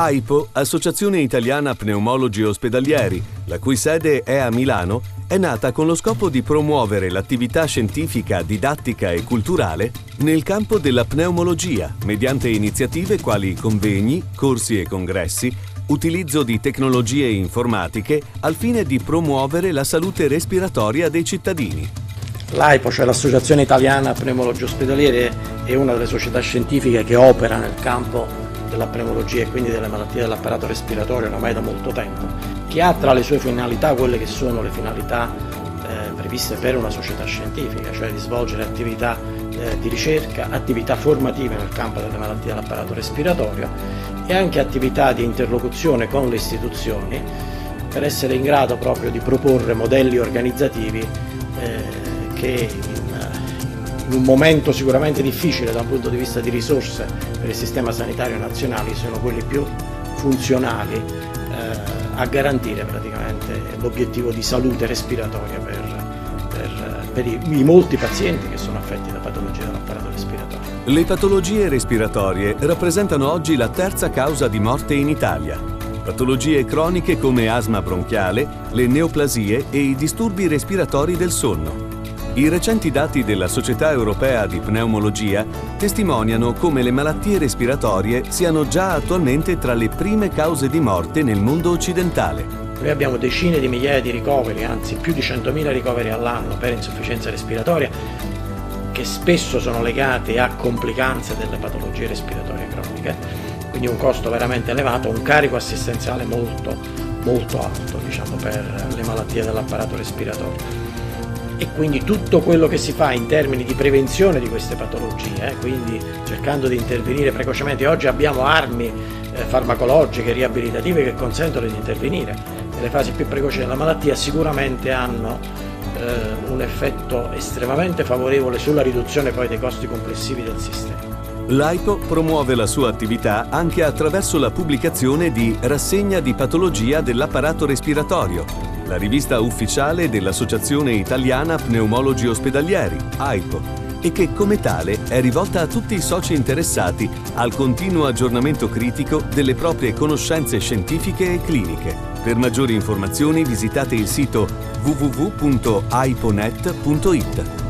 AIPO, Associazione Italiana Pneumologi Ospedalieri, la cui sede è a Milano, è nata con lo scopo di promuovere l'attività scientifica, didattica e culturale nel campo della pneumologia, mediante iniziative quali convegni, corsi e congressi, utilizzo di tecnologie informatiche al fine di promuovere la salute respiratoria dei cittadini. L'AIPO, cioè l'Associazione Italiana Pneumologi Ospedalieri, è una delle società scientifiche che opera nel campo della pneumologia e quindi delle malattie dell'apparato respiratorio ormai da molto tempo, che ha tra le sue finalità quelle che sono le finalità eh, previste per una società scientifica, cioè di svolgere attività eh, di ricerca, attività formative nel campo delle malattie dell'apparato respiratorio e anche attività di interlocuzione con le istituzioni per essere in grado proprio di proporre modelli organizzativi eh, che in un momento sicuramente difficile da un punto di vista di risorse per il sistema sanitario nazionale sono quelli più funzionali eh, a garantire praticamente l'obiettivo di salute respiratoria per, per, per i, i molti pazienti che sono affetti da patologie dell'apparato respiratorio. Le patologie respiratorie rappresentano oggi la terza causa di morte in Italia. Patologie croniche come asma bronchiale, le neoplasie e i disturbi respiratori del sonno. I recenti dati della Società Europea di Pneumologia testimoniano come le malattie respiratorie siano già attualmente tra le prime cause di morte nel mondo occidentale. Noi abbiamo decine di migliaia di ricoveri, anzi più di 100.000 ricoveri all'anno per insufficienza respiratoria, che spesso sono legati a complicanze delle patologie respiratorie croniche, quindi un costo veramente elevato, un carico assistenziale molto, molto alto diciamo, per le malattie dell'apparato respiratorio e quindi tutto quello che si fa in termini di prevenzione di queste patologie, eh, quindi cercando di intervenire precocemente. Oggi abbiamo armi eh, farmacologiche, riabilitative che consentono di intervenire nelle fasi più precoci della malattia, sicuramente hanno eh, un effetto estremamente favorevole sulla riduzione poi dei costi complessivi del sistema. L'AIPO promuove la sua attività anche attraverso la pubblicazione di Rassegna di patologia dell'apparato respiratorio, la rivista ufficiale dell'Associazione Italiana Pneumologi Ospedalieri, AIPO, e che come tale è rivolta a tutti i soci interessati al continuo aggiornamento critico delle proprie conoscenze scientifiche e cliniche. Per maggiori informazioni visitate il sito www.aiponet.it.